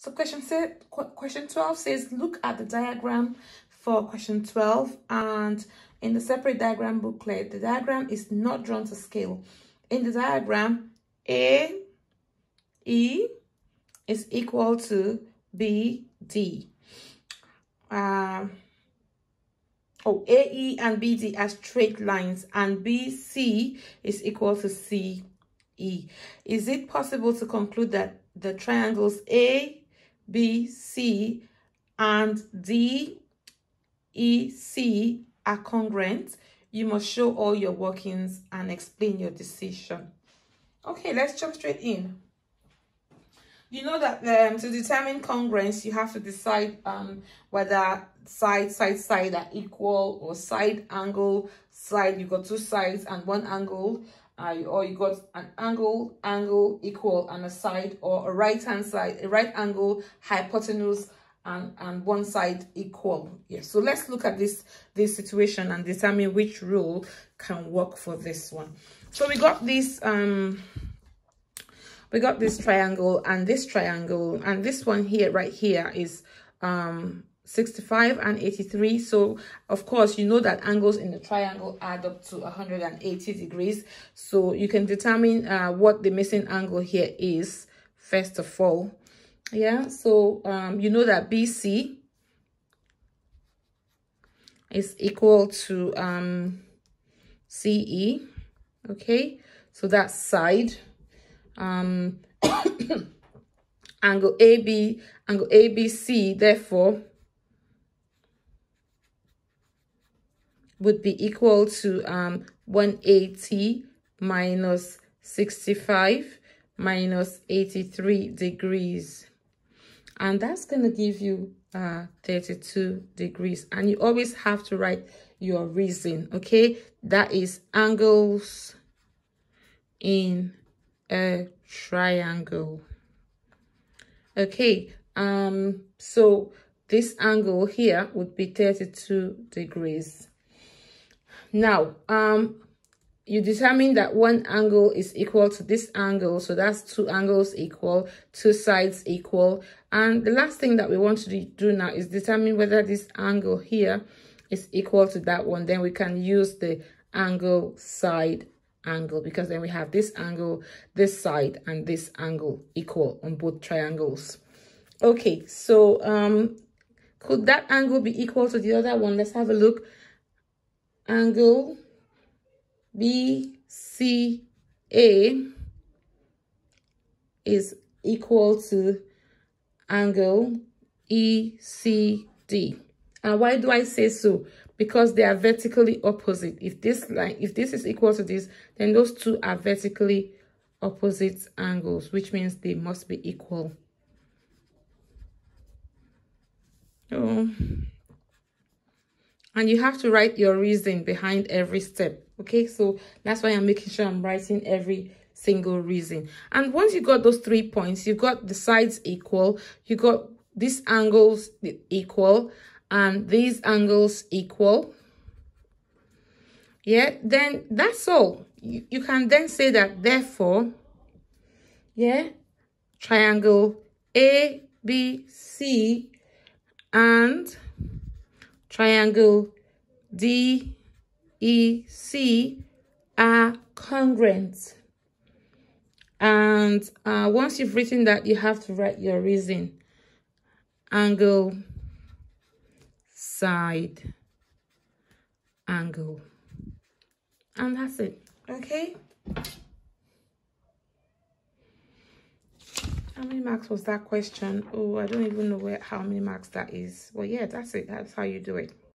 So question, question 12 says, look at the diagram for question 12 and in the separate diagram booklet, the diagram is not drawn to scale. In the diagram, A, E is equal to B, D. Um, oh, AE and BD are straight lines and BC is equal to CE. Is it possible to conclude that the triangles A, B, C and D, E, C are congruent? You must show all your workings and explain your decision. Okay, let's jump straight in. You know that um, to determine congruence, you have to decide um, whether side, side, side are equal or side, angle, side. You got two sides and one angle. Or you got an angle, angle equal and a side or a right hand side, a right angle, hypotenuse and, and one side equal. Yes, so let's look at this, this situation and determine which rule can work for this one. So we got this um we got this triangle and this triangle and this one here right here is um 65 and 83 so of course you know that angles in the triangle add up to 180 degrees. So you can determine uh, what the missing angle here is first of all. Yeah so um, you know that bc is equal to um, ce okay so that side um, angle AB, angle ABC, therefore, would be equal to um, 180 minus 65 minus 83 degrees. And that's going to give you uh, 32 degrees. And you always have to write your reason, okay? That is angles in a triangle. Okay, um, so this angle here would be 32 degrees. Now, um, you determine that one angle is equal to this angle. So that's two angles equal, two sides equal. And the last thing that we want to do now is determine whether this angle here is equal to that one. Then we can use the angle side angle because then we have this angle, this side, and this angle equal on both triangles. Okay, so um, could that angle be equal to the other one? Let's have a look. Angle BCA is equal to angle ECD. And why do I say so? because they are vertically opposite. If this line, if this is equal to this, then those two are vertically opposite angles, which means they must be equal. Oh. And you have to write your reason behind every step. Okay, so that's why I'm making sure I'm writing every single reason. And once you got those three points, you've got the sides equal, you got these angles equal, and these angles equal yeah then that's all you, you can then say that therefore yeah triangle a b c and triangle d e c are congruent. And uh, once you've written that you have to write your reason. Angle side angle. And that's it. Okay how many marks was that question? Oh i don't even know where how many marks that is. Well yeah that's it. That's how you do it